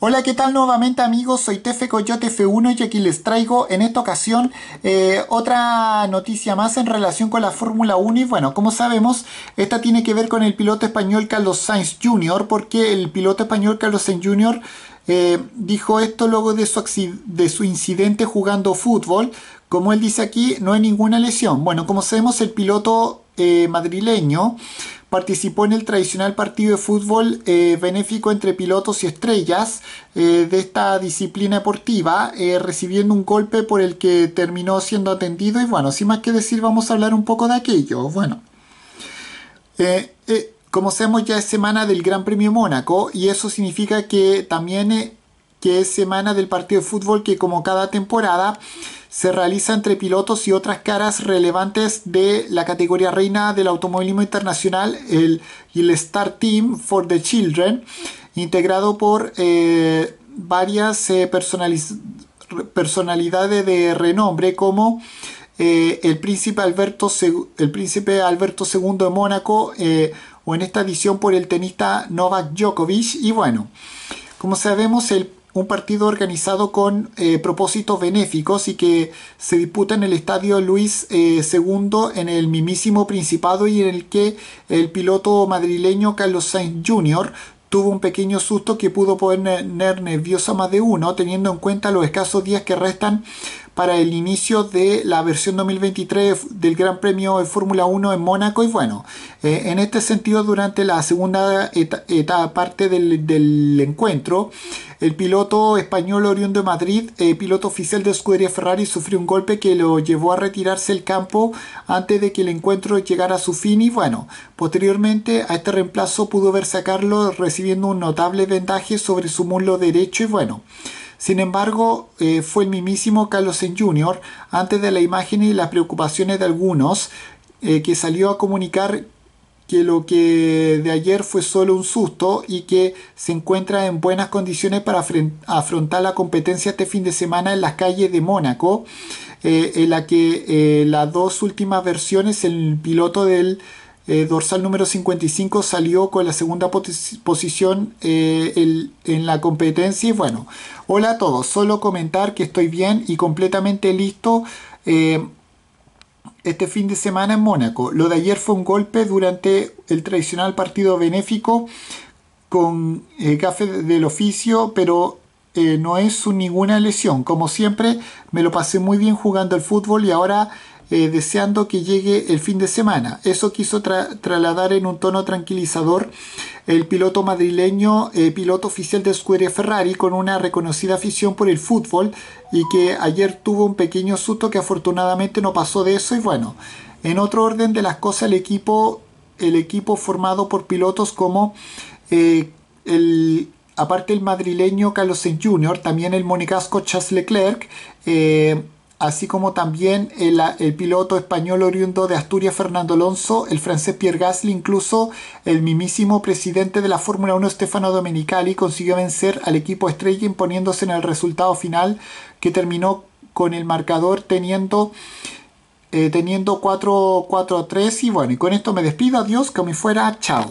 Hola, ¿qué tal nuevamente amigos? Soy Tefe Coyote F1 y aquí les traigo en esta ocasión eh, otra noticia más en relación con la Fórmula 1 y bueno, como sabemos, esta tiene que ver con el piloto español Carlos Sainz Jr. porque el piloto español Carlos Sainz Jr. Eh, dijo esto luego de su, de su incidente jugando fútbol. Como él dice aquí, no hay ninguna lesión. Bueno, como sabemos, el piloto eh, madrileño participó en el tradicional partido de fútbol eh, benéfico entre pilotos y estrellas eh, de esta disciplina deportiva, recibiendo un golpe por el que terminó siendo atendido y bueno, sin más que decir vamos a hablar un poco de aquello. Bueno, como sabemos ya es semana del Gran Premio Mónaco y eso significa que también que es semana del partido de fútbol que como cada temporada se realiza entre pilotos y otras caras relevantes de la categoría reina del automovilismo internacional, el, el Star Team for the Children, integrado por eh, varias eh, personalidades de renombre como eh, el, príncipe Alberto, el príncipe Alberto II de Mónaco o en esta edición por el tenista Novak Djokovic. Y bueno, como sabemos el un partido organizado con eh, propósitos benéficos y que se disputa en el estadio Luis II eh, en el mismísimo Principado y en el que el piloto madrileño Carlos Sainz Jr. tuvo un pequeño susto que pudo poner nervioso a más de uno, teniendo en cuenta los escasos días que restan para el inicio de la versión 2023 del Gran Premio de Fórmula 1 en Mónaco. Y bueno, eh, en este sentido, durante la segunda etapa, parte del, encuentro, el piloto español oriundo de Madrid, eh, piloto oficial de escudería Ferrari, sufrió un golpe que lo llevó a retirarse del campo antes de que el encuentro llegara a su fin. Y bueno, posteriormente a este reemplazo pudo ver sacarlo recibiendo un notable vendaje sobre su muslo derecho. Y bueno, sin embargo, eh, fue el mismísimo Carlos Jr., antes de la imagen y las preocupaciones de algunos, eh, que salió a comunicar que lo que de ayer fue solo un susto y que se encuentra en buenas condiciones para afrontar la competencia este fin de semana en las calles de Mónaco, eh, en la que las dos últimas versiones, el piloto del eh, dorsal número 55 salió con la segunda posición eh, en la competencia. Y bueno, hola a todos, solo comentar que estoy bien y completamente listo eh, este fin de semana en Mónaco. Lo de ayer fue un golpe durante el tradicional partido benéfico con café del oficio, pero no es ninguna lesión. Como siempre, me lo pasé muy bien jugando al fútbol y ahora eh, deseando que llegue el fin de semana. Eso quiso trasladar en un tono tranquilizador el piloto madrileño, eh, piloto oficial de Square Ferrari, con una reconocida afición por el fútbol y que ayer tuvo un pequeño susto que afortunadamente no pasó de eso. Y bueno, en otro orden de las cosas, el equipo, el equipo formado por pilotos como eh, el aparte el madrileño Carlos Sainz Jr., también el monegasco Charles Leclerc, así como también el, piloto español oriundo de Asturias Fernando Alonso, el francés Pierre Gasly, incluso el mismísimo presidente de la Fórmula 1 Stefano Domenicali consiguió vencer al equipo estrella imponiéndose en el resultado final que terminó con el marcador teniendo eh, teniendo 4-3 y bueno, y con esto me despido, adiós, que me fuera, chao.